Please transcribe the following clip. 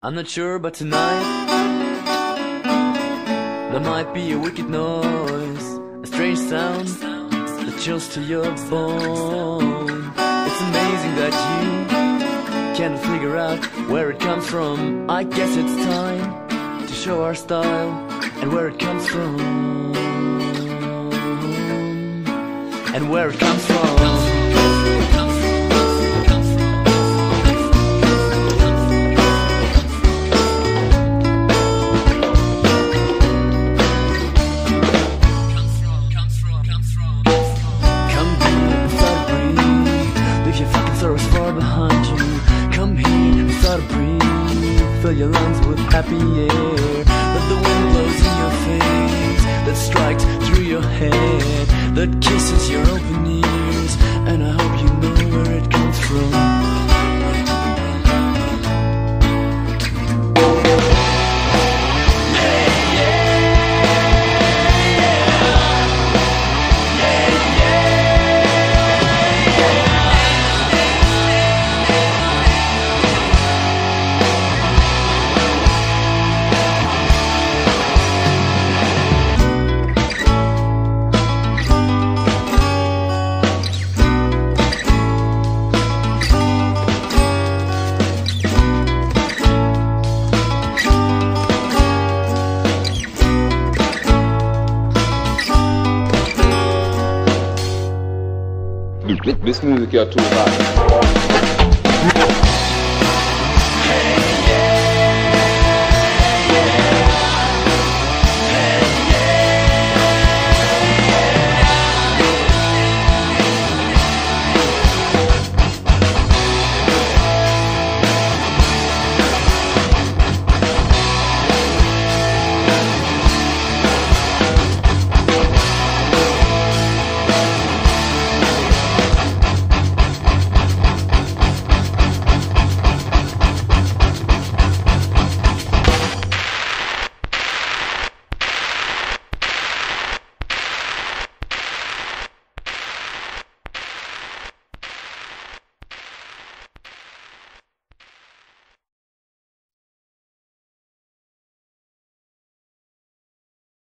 I'm not sure, but tonight there might be a wicked noise, a strange sound that chills to your bone. It's amazing that you can't figure out where it comes from. I guess it's time to show our style and where it comes from, and where it comes from. Fill your lungs with happy air. Let the wind blows in your face. That strikes through your head. That kisses your open ears. And I hope you know where it comes from. Bis nächstes too Tschüss.